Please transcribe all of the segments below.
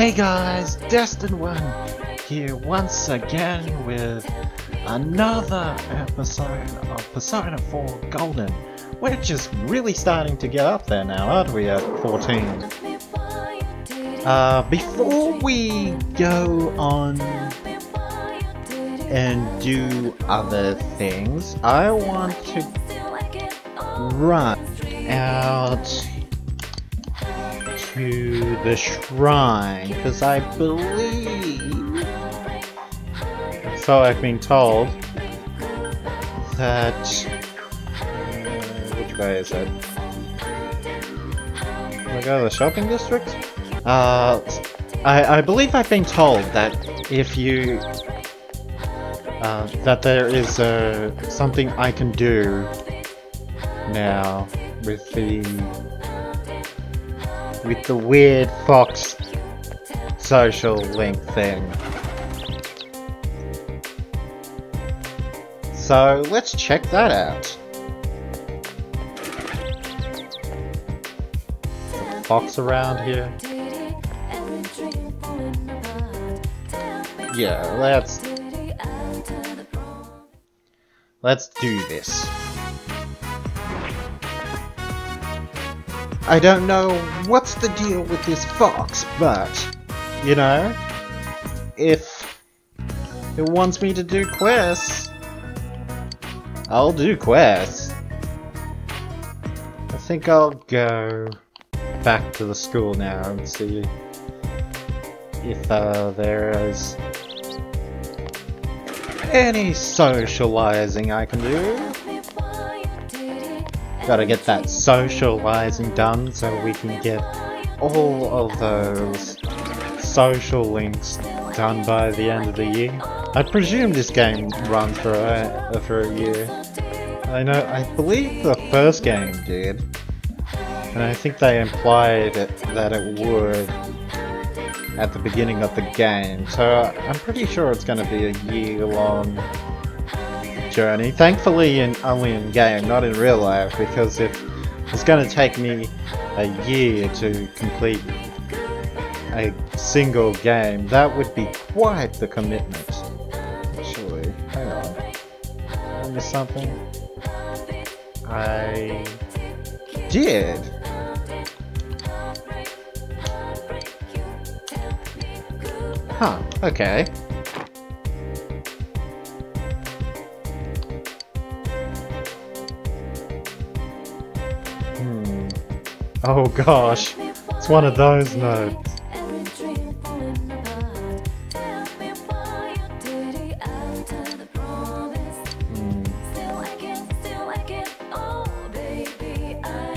Hey guys, Destin One here once again with another episode of Persona 4 Golden. We're just really starting to get up there now, aren't we, at 14? Uh, before we go on and do other things, I want to run out to the shrine because I believe, so I've been told, that uh, which way is? Can I go to the shopping district? Uh, I, I believe I've been told that if you uh, that there is uh, something I can do now with the with the weird Fox social link thing. So let's check that out. The Fox around here. Yeah, let's let's do this. I don't know what's the deal with this fox, but, you know, if it wants me to do quests, I'll do quests. I think I'll go back to the school now and see if uh, there is any socializing I can do. Gotta get that socializing done so we can get all of those social links done by the end of the year. I presume this game runs for a, for a year. I know, I believe the first game did. And I think they implied it, that it would at the beginning of the game. So I'm pretty sure it's going to be a year long journey. Thankfully, in only in game, not in real life, because if it's going to take me a year to complete a single game, that would be quite the commitment. Actually, hang on. I something? I did. Huh, okay. Oh gosh, it's one of those notes. Hmm.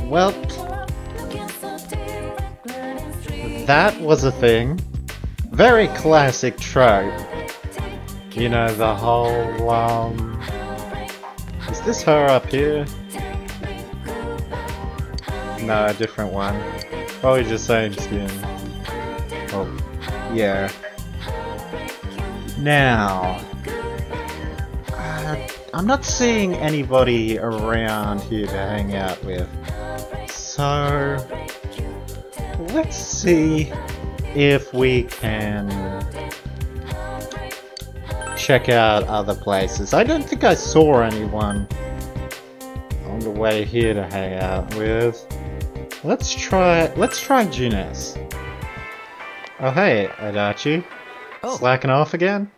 Well, that was a thing. Very classic trope. You know, the whole, um... Is this her up here? No, a different one. Probably just same skin. Oh, yeah. Now... Uh, I'm not seeing anybody around here to hang out with. So... Let's see if we can check out other places. I don't think I saw anyone on the way here to hang out with. Let's try let's try Junes. Oh hey, Adachi. Oh. Slacking off again?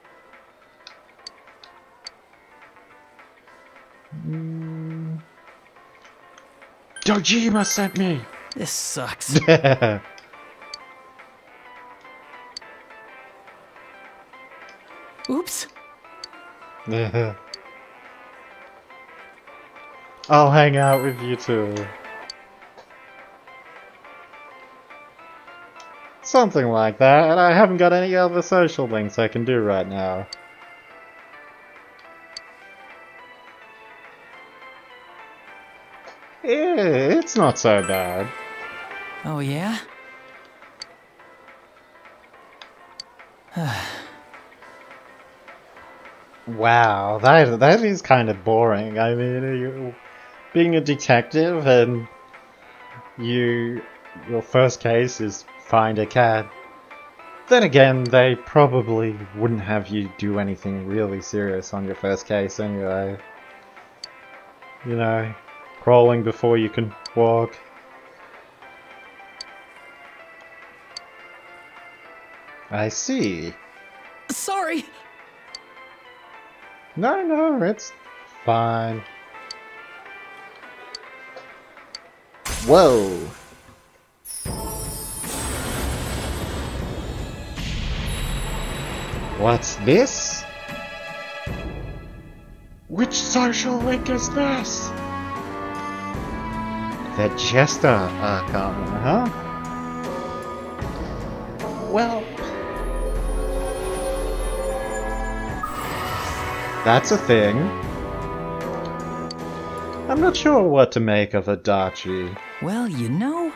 Mm. Dojima sent me! This sucks. Oops. I'll hang out with you too. Something like that, and I haven't got any other social links I can do right now. Yeah, it's not so bad. Oh yeah? Wow, that that is kind of boring. I mean, you being a detective and you your first case is find a cat. Then again, they probably wouldn't have you do anything really serious on your first case anyway. You know, crawling before you can walk. I see. Sorry. No, no, it's fine. Whoa. What's this? Which social link is this? The Jester Arcana, huh? Well, That's a thing. I'm not sure what to make of Adachi. Well, you know.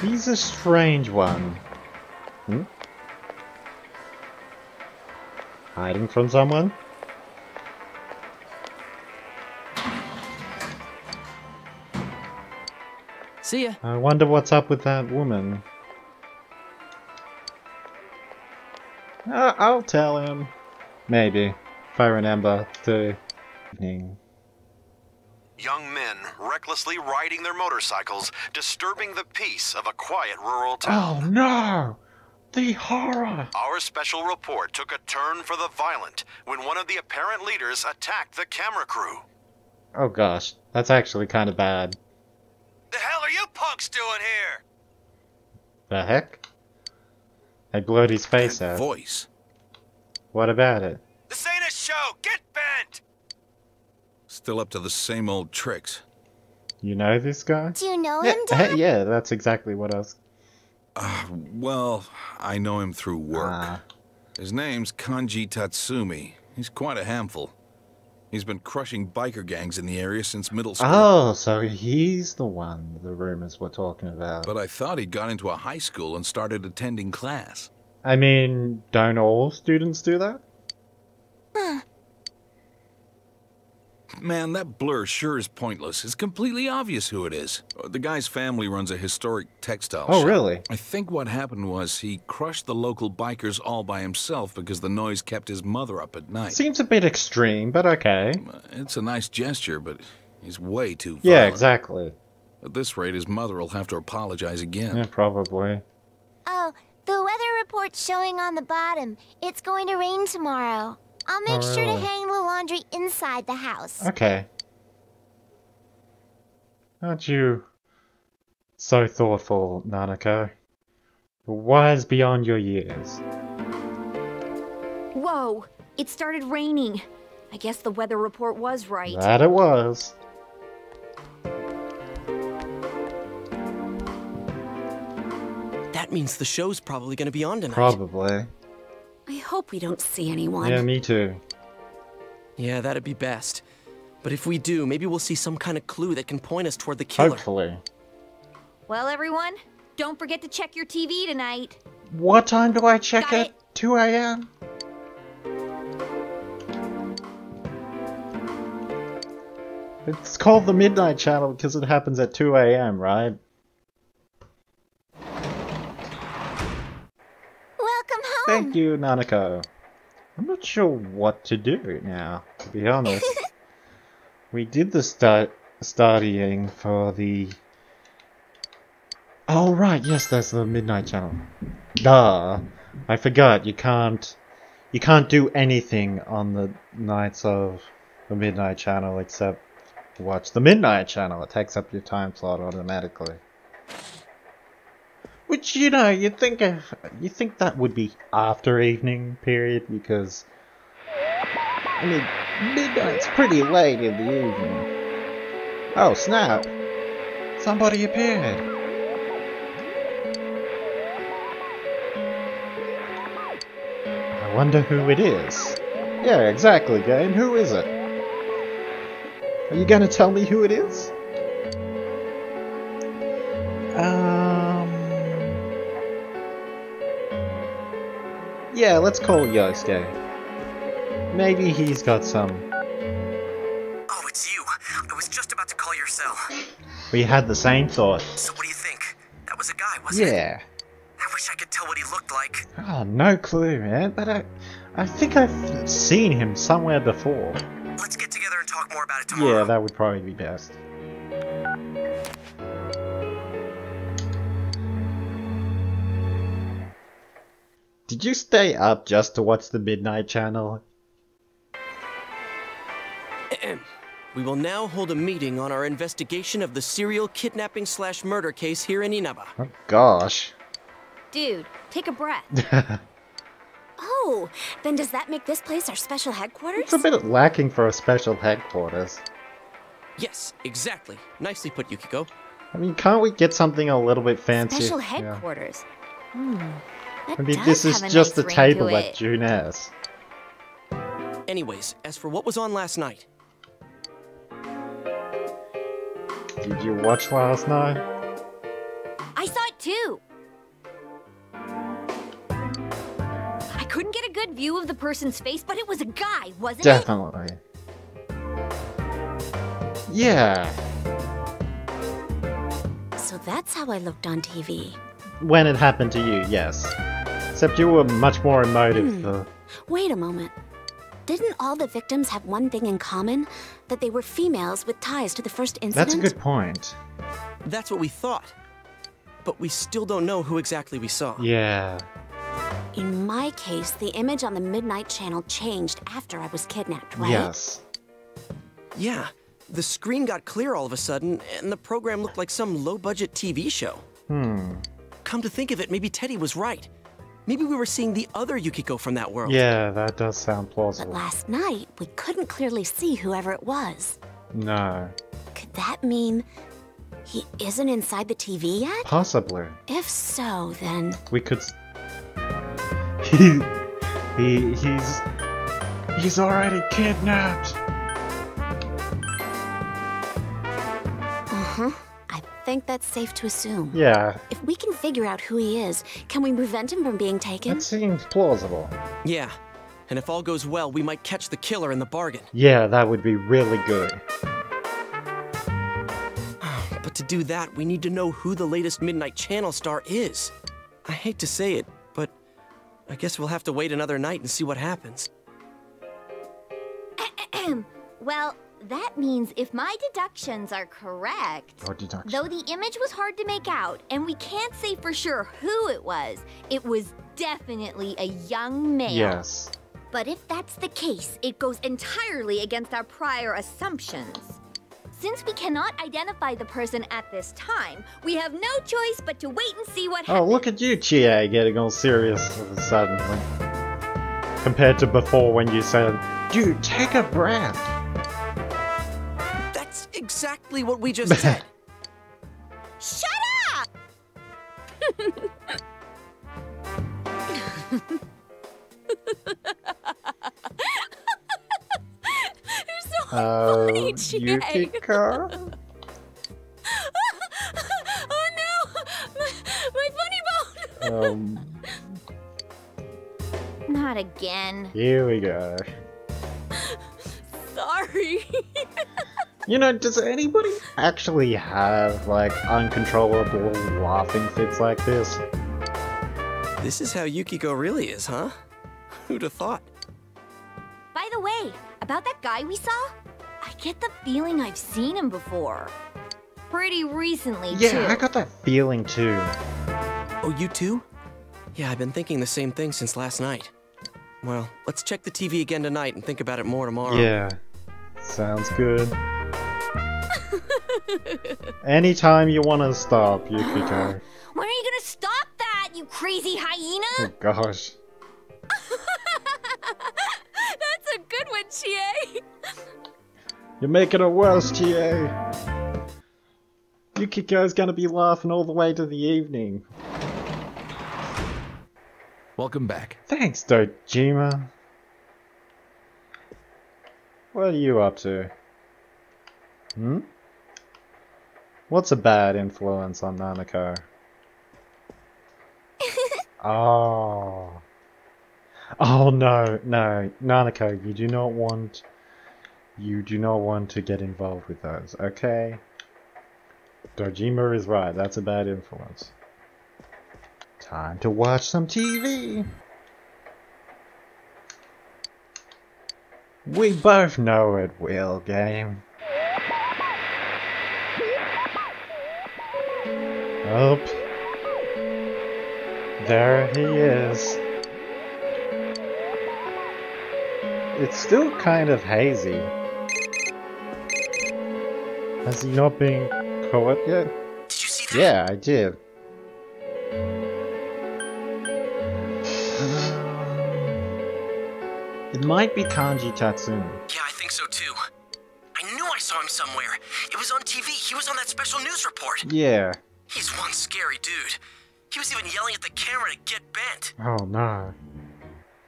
He's a strange one. Hmm? Hiding from someone? See ya. I wonder what's up with that woman. Uh, I'll tell him. Maybe. If I remember to evening. Young men recklessly riding their motorcycles, disturbing the peace of a quiet rural town. Oh no! The horror! Our special report took a turn for the violent when one of the apparent leaders attacked the camera crew. Oh gosh, that's actually kind of bad. The hell are you punks doing here? The heck? I blurred his face That out. voice. What about it? This ain't a show! Get bent! Still up to the same old tricks. You know this guy? Do you know Yeah, him, Dad? yeah, that's exactly what I was. Uh, well, I know him through work. Ah. His name's Kanji Tatsumi. He's quite a handful. He's been crushing biker gangs in the area since middle school. Oh, so he's the one the rumors were talking about. But I thought he'd got into a high school and started attending class. I mean, don't all students do that? Man, that blur sure is pointless. It's completely obvious who it is. The guy's family runs a historic textile Oh, shop. really? I think what happened was he crushed the local bikers all by himself because the noise kept his mother up at night. Seems a bit extreme, but okay. Uh, It's a nice gesture, but he's way too violent. Yeah, exactly. At this rate, his mother will have to apologize again. Yeah, probably. Oh, the weather report's showing on the bottom. It's going to rain tomorrow. I'll oh, make Oh, sure to hang the laundry inside the house. Okay. Aren't you so thoughtful, Nanako? Wise beyond your years. Whoa! It started raining. I guess the weather report was right. That it was. That means the show's probably gonna be on tonight. Probably. I hope we don't see anyone. Yeah, me too. Yeah, that'd be best. But if we do, maybe we'll see some kind of clue that can point us toward the killer. Hopefully. Well, everyone, don't forget to check your TV tonight. What time do I check Got it? it. 2 a.m.? It's called the Midnight Channel because it happens at 2 a.m., right? Welcome home. Thank hmm. you, Nanako. I'm not sure what to do now, to be honest. we did the start studying for the. Oh right, yes, that's the Midnight Channel. Duh, I forgot. You can't, you can't do anything on the nights of the Midnight Channel except watch the Midnight Channel. It takes up your time slot automatically. Which you know, you think you think that would be after evening period because I mean midnight's pretty late in the evening. Oh snap! Somebody appeared. I wonder who it is. Yeah, exactly, game. Who is it? Are you gonna tell me who it is? Um. Yeah, let's call Yosuke. Maybe he's got some. Oh, it's you. I was just about to call your cell. We had the same thought. So what do you think? That was a guy, wasn't it? Yeah. I wish I could tell what he looked like. Oh, no clue, man. But I, I think I've seen him somewhere before. Let's get together and talk more about it tomorrow. Yeah, that would probably be best. Did you stay up just to watch the Midnight Channel? We will now hold a meeting on our investigation of the serial kidnapping slash murder case here in Inaba. Oh gosh. Dude, take a breath. Oh, then does that make this place our special headquarters? It's a bit lacking for a special headquarters. Yes, exactly. Nicely put, Yukiko. I mean, can't we get something a little bit fancy? Special Yeah. headquarters. Hmm. That I mean, this is have a just nice the table to that. June has. Anyways, as for what was on last night, Did you watch last night? I saw it too. I couldn't get a good view of the person's face, but it was a guy, wasn't it? Definitely. Yeah, So that's how I looked on TV. when it happened to you, yes. Except you were much more emotive. Though. Wait a moment. Didn't all the victims have one thing in common? That they were females with ties to the first incident? That's a good point. that's what we thought. But we still don't know who exactly we saw. Yeah. In my case, the image on the Midnight Channel changed after I was kidnapped, right? Yes. Yeah, the screen got clear all of a sudden, and the program looked like some low budget TV show. Hmm. Come to think of it, maybe Teddy was right. Maybe we were seeing the other Yukiko from that world. Yeah, that does sound plausible. But plausible. last night, we couldn't clearly see whoever it was. No. Could that mean he isn't inside the TV yet? Possibly. If so, then We could. He. He. He's. He's already kidnapped! Uh-huh. I think that's safe to assume. Yeah, If we can figure out who he is, can we prevent him from being taken? that seems plausible. Yeah, and if all goes well, we might catch the killer in the bargain. Yeah, that would be really good. But to do that, we need to know who the latest Midnight Channel star is. I hate to say it, but I guess we'll have to wait another night and see what happens. well, that means if my deductions are correct, though the image was hard to make out, and we can't say for sure who it was, it was definitely a young male. Yes. But if that's the case, it goes entirely against our prior assumptions. Since we cannot identify the person at this time, we have no choice but to wait and see what happens. Oh, look at you, Chie, getting all serious all of a sudden. when- Compared to before when you said, Dude, take a breath. That's exactly what we just said. Shut up! Oh, Chie. Yukiko? oh no! My, my funny bone! Um, Not again. here we go. You know, does anybody actually have, like, uncontrollable laughing fits like this? This is how Yukiko really is, huh? Who'd have thought? By the way, about that guy we saw, I get the feeling I've seen him before. Pretty recently, too. Yeah, I got that feeling too. Oh, you too? Yeah, I've been thinking the same thing since last night. Well, let's check the TV again tonight and think about it more tomorrow. Yeah. Sounds good. Anytime you want to stop, Yukiko. When are you gonna stop that, you crazy Oh hyena? gosh. That's a good one, Chie. You're making it worse, Chie. Yukiko's gonna be laughing all the way to the evening. Welcome back. Thanks, Dojima. What are you up to? Hmm? What's a bad influence on Nanako? oh. Oh no, no. Nanako, you do not want... You do not want to get involved with those, okay? Dojima is right, that's a bad influence. Time to watch some TV. We both know it will, game. Oh. There he is. It's still kind of hazy. Has he not been caught yet? Did you see that? Yeah, I did. It might be Kanji Tatsumi. Yeah, I think so too. I knew I saw him somewhere. It was on TV. He was on that special news report. Yeah. Yelling at the camera to get bent. Oh no.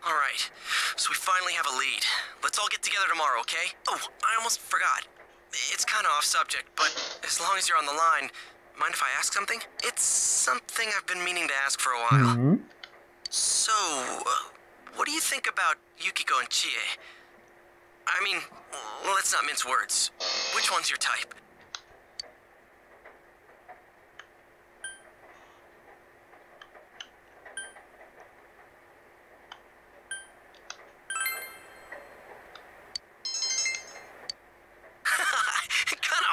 All right, so we finally have a lead. Let's all get together tomorrow, okay? Oh, I almost forgot. It's kind of off subject, but as long as you're on the line, mind if I ask something? It's something I've been meaning to ask for a while. hmm So, uh, what do you think about Yukiko and Chie? I mean, let's not mince words. Which one's your type?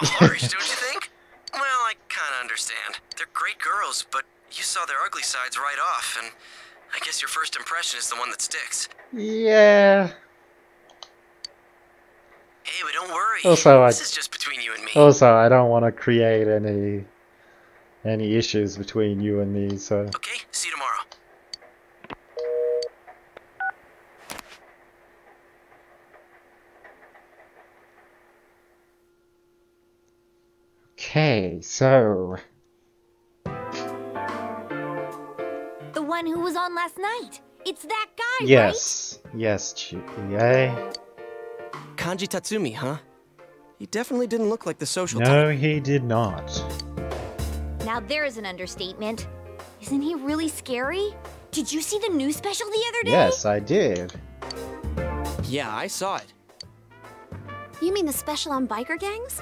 Harsh, don't you think? Well, I kind of understand. They're great girls, but you saw their ugly sides right off, and I guess your first impression is the one that sticks. Yeah. Hey, but don't worry. Also, I- this is just between you and me. Also, I don't want to create any any issues between you and me, so Okay, see you tomorrow. Okay. So The one who was on last night. It's that guy, right? yes, yes, Chie. Kanji Tatsumi, huh? He definitely didn't look like the social type. No, he did not. Now there's an understatement. Isn't he really scary? Did you see the news special the other day? Yes, I did. Yeah, I saw it. You mean the special on biker gangs?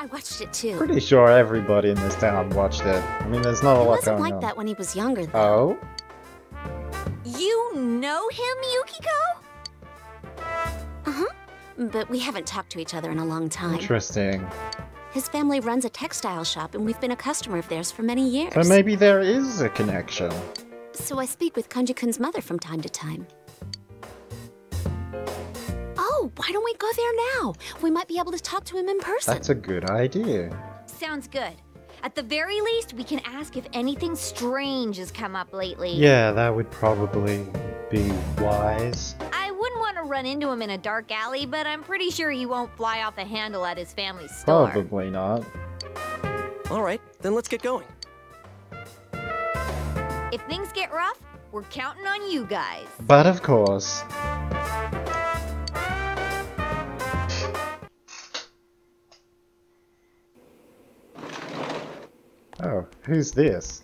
I watched it too. Pretty sure everybody in this town watched it. I mean, there's not a lot It lot wasn't like on. that when he was younger, though. Oh, You know him, Yukiko? Uh-huh. But we haven't talked to each other in a long time. interesting. His family runs a textile shop, and we've been a customer of theirs for many years. So maybe there is a connection. So I speak with Kanji-kun's mother from time to time. Why don't we go there now? We might be able to talk to him in person. That's a good idea. Sounds good. At the very least, we can ask if anything strange has come up lately. Yeah, that would probably be wise. I wouldn't want to run into him in a dark alley, but I'm pretty sure he won't fly off the handle at his family's store. Probably not. All right, then let's get going. If things get rough, we're counting on you guys. But of course. Oh, who's this?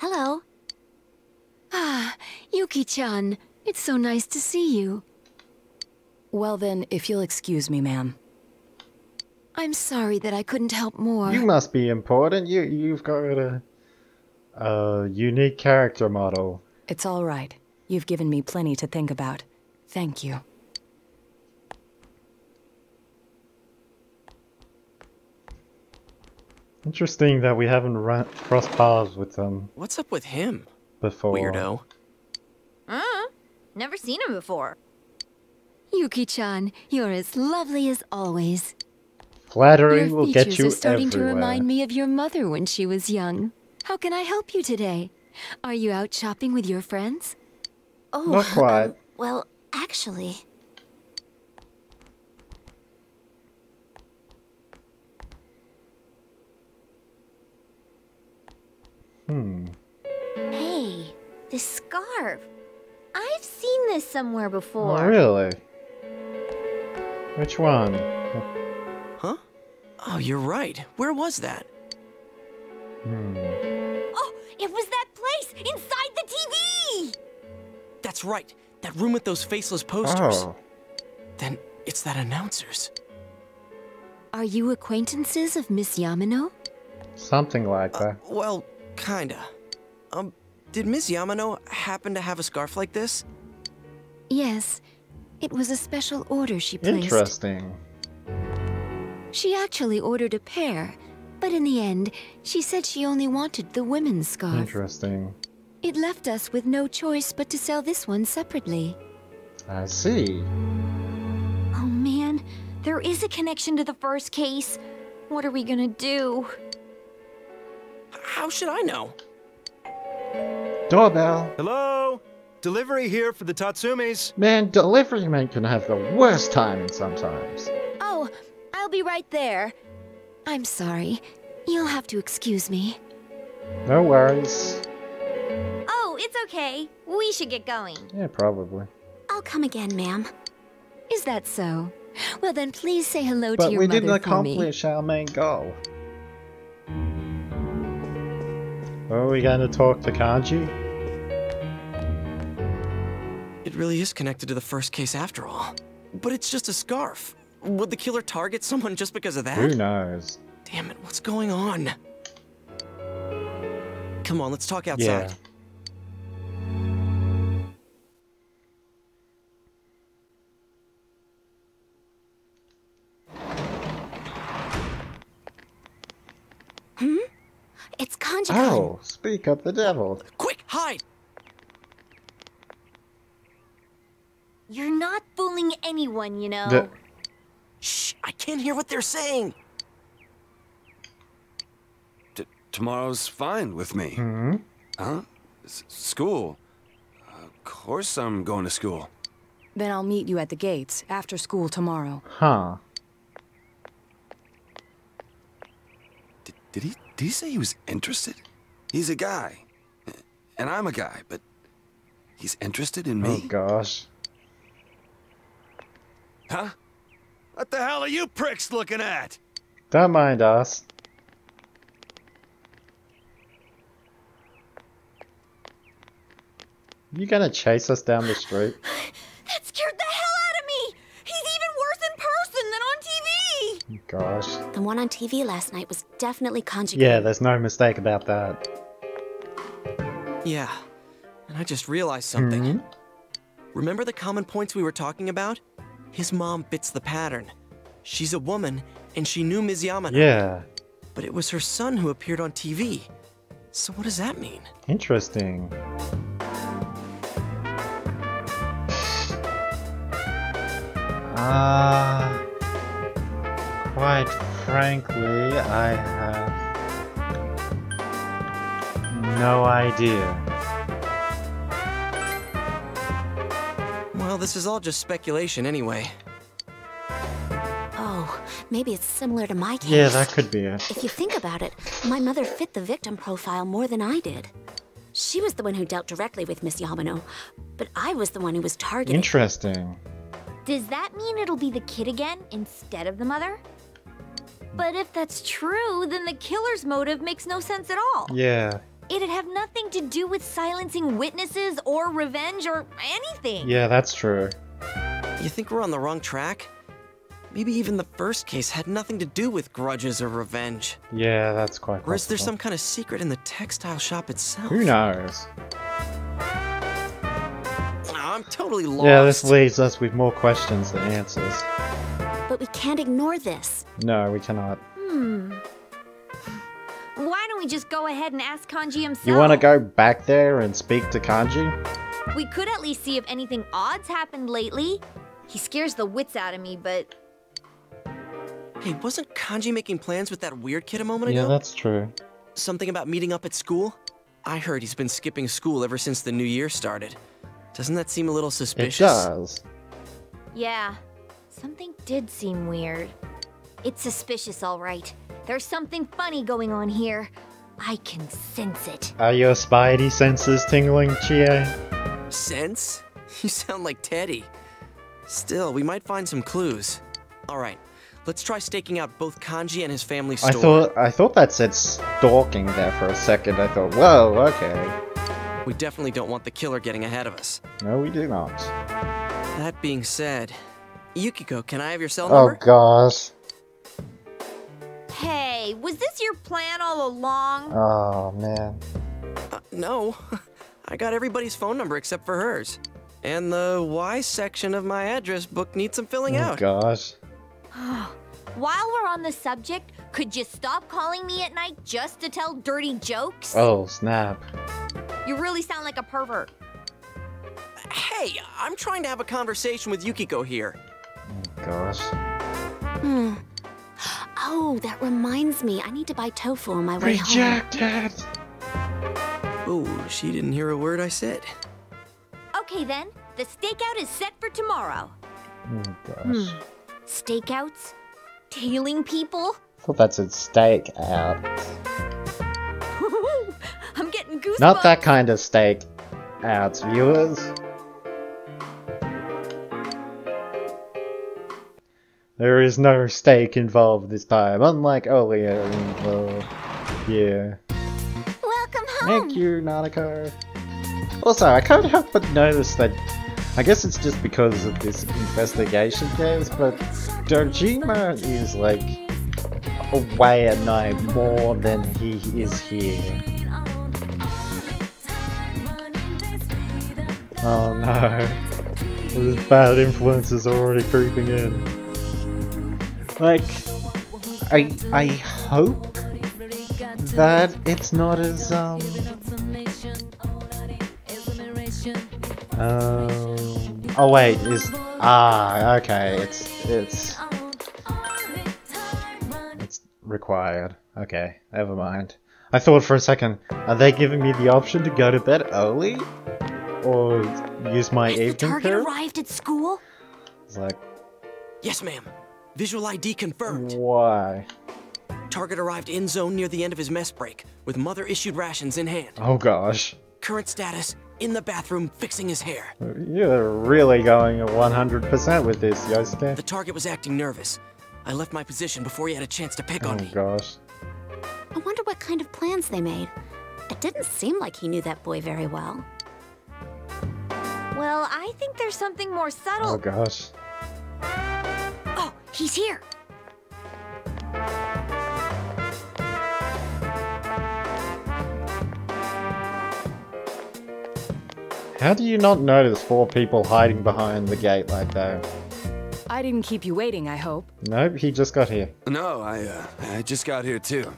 Hello. Ah, Yuki-chan, it's so nice to see you. Well then, if you'll excuse me, ma'am. I'm sorry that I couldn't help more. You must be important. You you've got a a unique character model. It's all right. You've given me plenty to think about. Thank you. Interesting that we haven't run, crossed paths with them What's up with him? before. Weirdo. Uh, never seen him before. Yuki-chan, you're as lovely as always. Flattery your will features get you are starting everywhere. to remind me of your mother when she was young. How can I help you today? Are you out shopping with your friends? Oh, Not quite. um, well, actually, Hmm. Hey, this scarf. I've seen this somewhere before. Oh, really? Which one? Huh? Oh, you're right. Where was that? Hmm. Oh, it was that place inside the TV! That's right. That room with those faceless posters. Oh, Then it's that announcer's. Are you acquaintances of Miss Yamano? something like that. Well, kinda. Um, did Miss Yamano happen to have a scarf like this? Yes, it was a special order she placed. Interesting. She actually ordered a pair, but in the end, she said she only wanted the women's scarf. Interesting. It left us with no choice but to sell this one separately. I see. Oh man, there is a connection to the first case. What are we gonna do? How should I know? Doorbell. Hello? Delivery here for the Tatsumis. Man, delivery men can have the worst timing sometimes. Oh, I'll be right there. I'm sorry. You'll have to excuse me. No worries. Oh, it's okay. We should get going. Yeah, probably. I'll come again, ma'am. Is that so? Well then, please say hello to your mother for me. But we didn't accomplish our main goal. Are we going to talk to Kanji? It really is connected to the first case after all. But it's just a scarf. Would the killer target someone just because of that? Who knows? Damn it, what's going on? Come on, let's talk outside. Yeah. It's Kanji Oh, speak of the devil. Quick, hide! You're not fooling anyone, you know. The- Shh, I can't hear what they're saying. T- tomorrow's fine with me. Hmm? Huh? S- school? Of course I'm going to school. Then I'll meet you at the gates after school tomorrow. Huh. D- did he? Did he say he was interested? He's a guy, and I'm a guy, but he's interested in me? Oh me. gosh. Huh? What the hell are you pricks looking at? Don't mind us. You gonna chase us down the street? That scared the hell out of me! He's even worse in person than on TV! Gosh. The one on TV last night was definitely Kanji. Yeah, there's no mistake about that. Yeah, and I just realized something. Mhm. Remember the common points we were talking about? His mom fits the pattern. She's a woman, and she knew Ms. Yamano. Yeah. But it was her son who appeared on TV. So what does that mean? Interesting. Ah. Quite frankly, I have no idea. Well, this is all just speculation anyway. Oh, maybe it's similar to my case. Yeah, that could be it. If you think about it, my mother fit the victim profile more than I did. She was the one who dealt directly with Miss Yamano, but I was the one who was targeted. Interesting. Does that mean it'll be the kid again instead of the mother? But if that's true, then the killer's motive makes no sense at all. Yeah. It'd have nothing to do with silencing witnesses or revenge or anything. Yeah, that's true. You think we're on the wrong track? Maybe even the first case had nothing to do with grudges or revenge. Yeah, that's quite possible. Or is there some kind of secret in the textile shop itself? Who knows? I'm totally lost. Yeah, this leaves us with more questions than answers. But we can't ignore this. No, we cannot. Hmm. Why don't we just go ahead and ask Kanji himself? You want to go back there and speak to Kanji? We could at least see if anything odd's happened lately. He scares the wits out of me, but Hey, wasn't Kanji making plans with that weird kid a moment Yeah, ago? Yeah, that's true. Something about meeting up at school? I heard he's been skipping school ever since the new year started. Doesn't that seem a little suspicious? It suspicious? does. yeah, something did seem weird. It's suspicious, all right. There's something funny going on here. I can sense it. Are your spidey senses tingling, Chie? Sense? You sound like Teddy. Still, we might find some clues. All right, let's try staking out both Kanji and his family store. I thought I thought that said stalking there for a second. I thought, whoa, okay. We definitely don't want the killer getting ahead of us. No, we do not. That being said, Yukiko, can I have your cell number? Oh gosh. Hey, was this your plan all along? Oh man. Uh, no. I got everybody's phone number except for hers. And the Y section of my address book needs some filling Oh out. Oh, gosh. While we're on the subject, could you stop calling me at night just to tell dirty jokes? Oh snap. You really sound like a pervert. Hey, I'm trying to have a conversation with Yukiko here. Gosh. Hmm. Oh, that reminds me. I need to buy tofu on my way home. Rejected. Oh, she didn't hear a word I said. Okay then, the stakeout is set for tomorrow. Oh gosh. Hmm. Stakeouts? Tailing people? I thought that's a steak out. I'm getting goosebumps. Not that kind of steak out, viewers. There is no stake involved this time, unlike earlier in the year. Welcome home. Thank you, Nanako. Oh, also, I can't help but notice that I guess it's just because of this investigation case, but Dojima is like away at night more than he is here. Oh no. This bad influence is already creeping in. Like, I I hope that it's not as um um oh wait is ah okay it's it's it's required okay never mind I thought for a second are they giving me the option to go to bed early or use my Has the evening target crew arrived at school? it's like Yes, ma'am. Visual ID confirmed. why Target arrived in zone near the end of his mess break, with mother issued rations in hand. oh gosh Current status in the bathroom fixing his hair. you're really going 100% with this Yosuke The target was acting nervous. I left my position before he had a chance to pick oh on me. Oh gosh I wonder what kind of plans they made. It didn't seem like he knew that boy very well. Well, I think there's something more subtle. oh gosh he's here. How do you not notice four people hiding behind the gate like that? I didn't keep you waiting, I hope. Nope, he just got here. No, I, uh, I just got here too.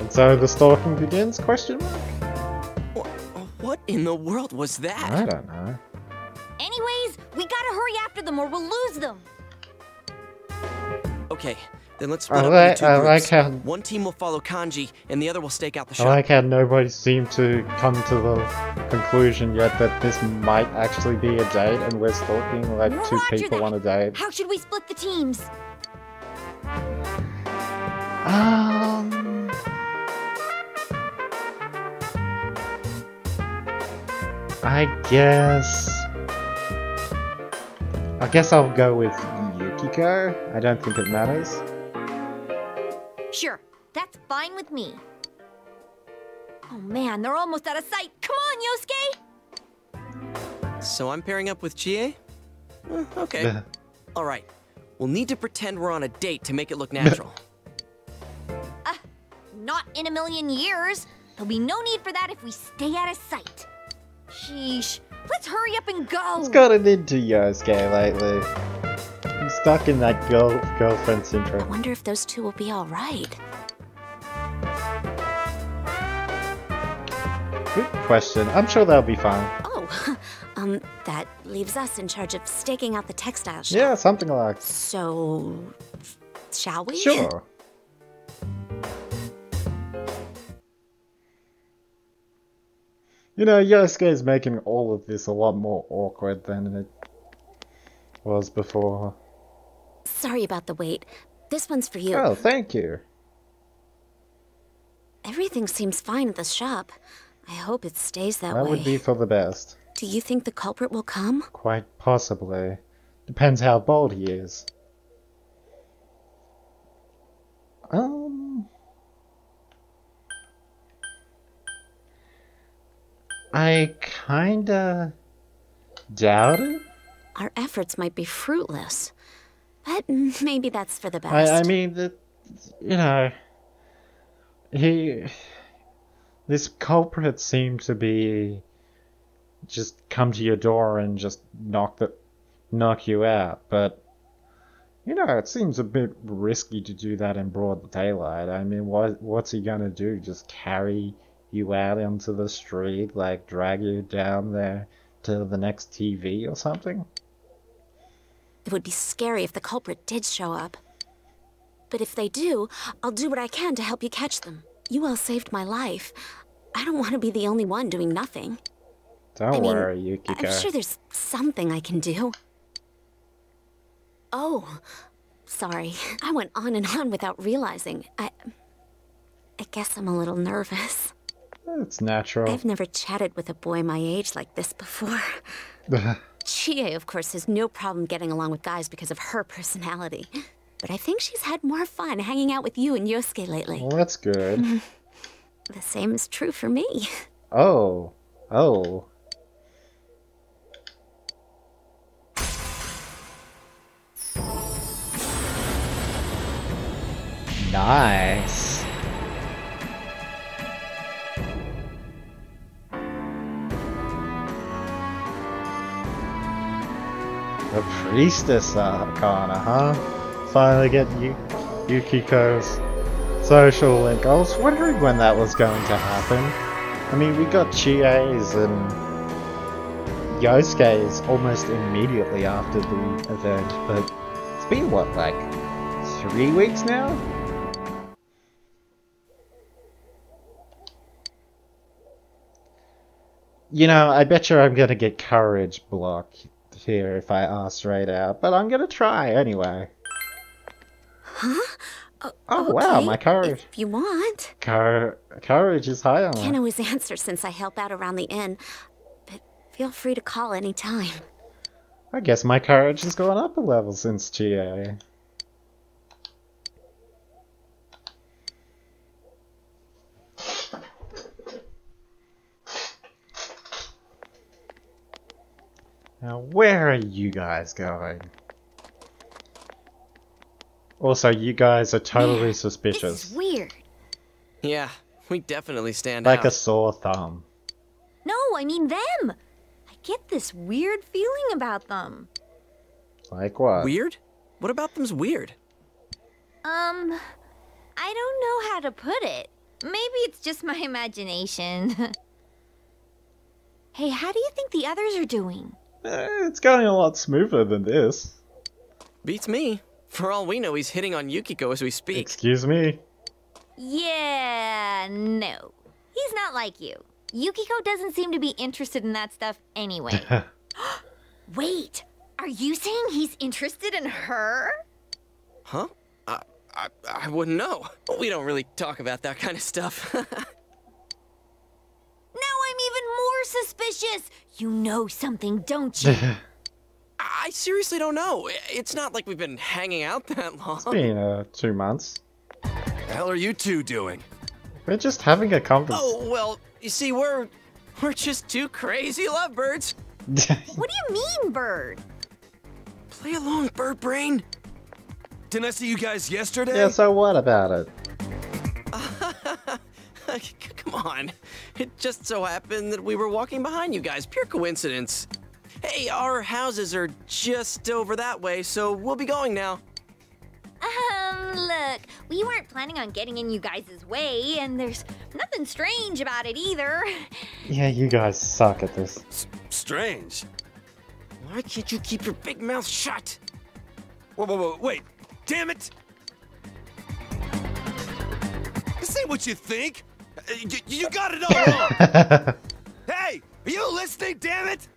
And so the stalking begins? Question mark? What in the world was that? I don't know. Anyways, we gotta hurry after them or we'll lose them. Okay, then let's I split up like- into two I groups. like how- One team will follow Kanji, and the other will stake out the shop. I like how nobody seemed to come to the conclusion yet that this might actually be a date and we're stalking like two Roger people that. on a date. How should we split the teams? Um. I guess. I guess I'll go with Yukiko. I don't think it matters. Sure, that's fine with me. Oh man, they're almost out of sight. Come on, Yosuke! So I'm pairing up with Chie? Eh, okay. All right. We'll need to pretend we're on a date to make it look natural. Not in a million years. There'll be no need for that if we stay out of sight. Sheesh. Let's hurry up and go. What's gotten into Yosuke lately? I'm stuck in that girl girlfriend syndrome. I wonder if those two will be all right. Good question. I'm sure they'll be fine. Oh, um, that leaves us in charge of staking out the textile shop. Yeah, something like. So, shall we? Sure. You know, Yosuke is making all of this a lot more awkward than it was before. Sorry about the wait. This one's for you. Oh, thank you. Everything seems fine at the shop. I hope it stays that, That way. would be for the best. Do you think the culprit will come? Quite possibly. Depends how bold he is. Um. I kinda doubt it. Our efforts might be fruitless. But maybe that's for the best. I, I mean, the, you know, he this culprit seemed to be just come to your door and just knock the knock you out, but you know, it seems a bit risky to do that in broad daylight. I mean, what what's he gonna do? Just carry you out into the street, like drag you down there to the next TV or something? It would be scary if the culprit did show up. But if they do, I'll do what I can to help you catch them. You all saved my life. I don't want to be the only one doing nothing. Don't I mean, worry, Yukiko. I'm sure there's something I can do. Oh, sorry. I went on and on without realizing. I... I guess I'm a little nervous. It's natural. I've never chatted with a boy my age like this before. Chie, of course, has no problem getting along with guys because of her personality. But I think she's had more fun hanging out with you and Yosuke lately. well, that's good. The same is true for me. Oh. Oh. Nice. The priestess uh, arcana, huh? Finally getting Yu Yukiko's social link. I was wondering when that was going to happen. I mean, we got Chie's and Yosuke's almost immediately after the event, but it's been what, like three weeks now? You know, I bet you I'm gonna get courage blocked here if I ask straight out, but I'm gonna try anyway. Huh? Oh uh, wow, my courage. If you want. Cour courage is high on Can't always answer since I help out around the inn, but feel free to call anytime. I guess my courage has gone up a level since GA. Now, where are you guys going? Also, you guys are totally suspicious. This is Weird. Yeah, we definitely stand Like out. a sore thumb. No, I mean them. I get this weird feeling about them. Like what? Weird? What about them's weird? Um, I don't know how to put it. Maybe it's just my imagination. hey, how do you think the others are doing? Eh, it's going a lot smoother than this. Beats me. For all we know, he's hitting on Yukiko as we speak. Excuse me? Yeah, no. He's not like you. Yukiko doesn't seem to be interested in that stuff anyway. Wait, are you saying he's interested in her? Huh? I, I, I wouldn't know. We don't really talk about that kind of stuff. Now I'm even more suspicious. You know something, don't you? I seriously don't know. It's not like we've been hanging out that long. It's been uh, two months. The hell are you two doing? We're just having a conversation. Oh, well, you see, we're we're just two crazy lovebirds. what do you mean, bird? Play along, bird brain. Didn't I see you guys yesterday? yeah, so what about it? Come on. It just so happened that we were walking behind you guys. Pure coincidence. Hey, our houses are just over that way, so we'll be going now. Um, look, we weren't planning on getting in you guys' way, and there's nothing strange about it either. Yeah, you guys suck at this. Strange. Why can't you keep your big mouth shut? Whoa, whoa, whoa, wait. Damn it! This ain't what you think. Uh, You, you got it all wrong. hey, are you listening? Damn it!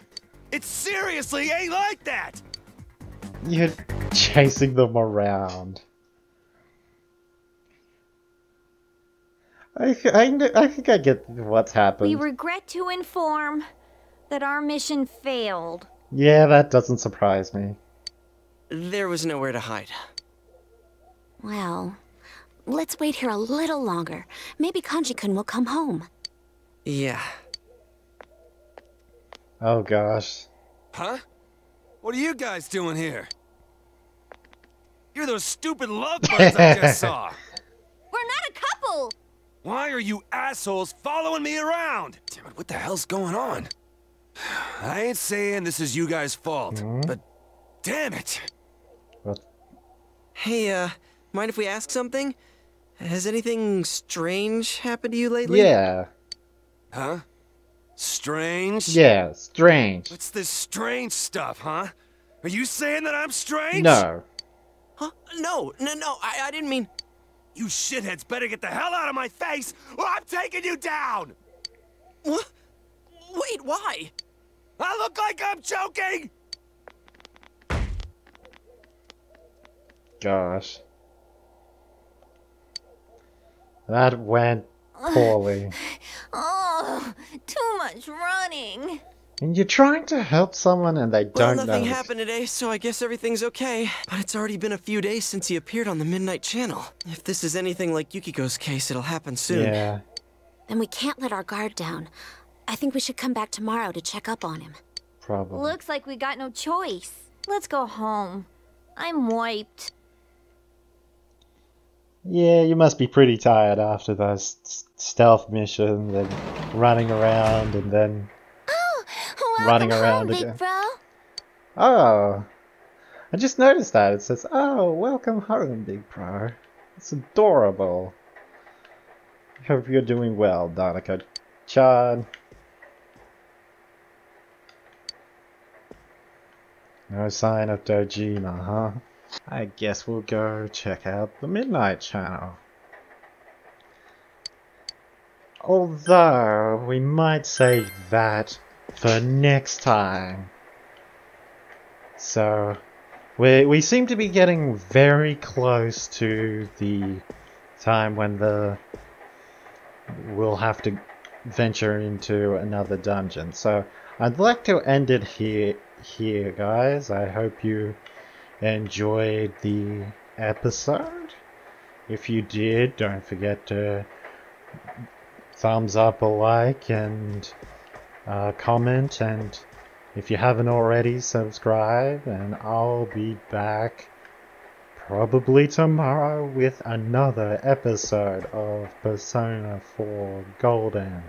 It seriously ain't like that. You're chasing them around. I, I, I think I get what's happened. We regret to inform that our mission failed. Yeah, that doesn't surprise me. There was nowhere to hide. Well, let's wait here a little longer. Maybe Kanji-kun will come home. Yeah. Oh gosh. Huh? What are you guys doing here? You're those stupid lovebirds I just saw. We're not a couple! Why are you assholes following me around? Damn it, what the hell's going on? I ain't saying this is you guys' fault, Hmm? but damn it. What? Hey, uh, mind if we ask something? Has anything strange happened to you lately? Yeah. Huh? Strange? Yeah, strange. What's this strange stuff, huh? Are you saying that I'm strange? No. Huh? No, no, no, I, I didn't mean... You shitheads better get the hell out of my face, or I'm taking you down! What? Wait, why? I look like I'm joking! Gosh. That went poorly. Oh, too much running. And you're trying to help someone and they Well, don't know. nothing know. happened today, so I guess everything's okay. But it's already been a few days since he appeared on the Midnight Channel. If this is anything like Yukiko's case, it'll happen soon. Yeah, Then we can't let our guard down. I think we should come back tomorrow to check up on him. probably. Looks like we got no choice. Let's go home. I'm wiped. Yeah, you must be pretty tired after those stealth missions and running around and then oh, running Welcome around home, again. big bro. Oh, I just noticed that. It says, oh, welcome home, big pro. It's adorable. Hope you're doing well, Nanako Chan. No sign of Dojima, huh? I guess we'll go check out the Midnight Channel. Although, we might save that for next time. So, we, we seem to be getting very close to the time when the we'll have to venture into another dungeon. So, I'd like to end it here, here, guys. I hope you enjoyed the episode. If you did, don't forget to thumbs up a like and uh, comment and if you haven't already subscribe and I'll be back probably tomorrow with another episode of Persona 4 Golden.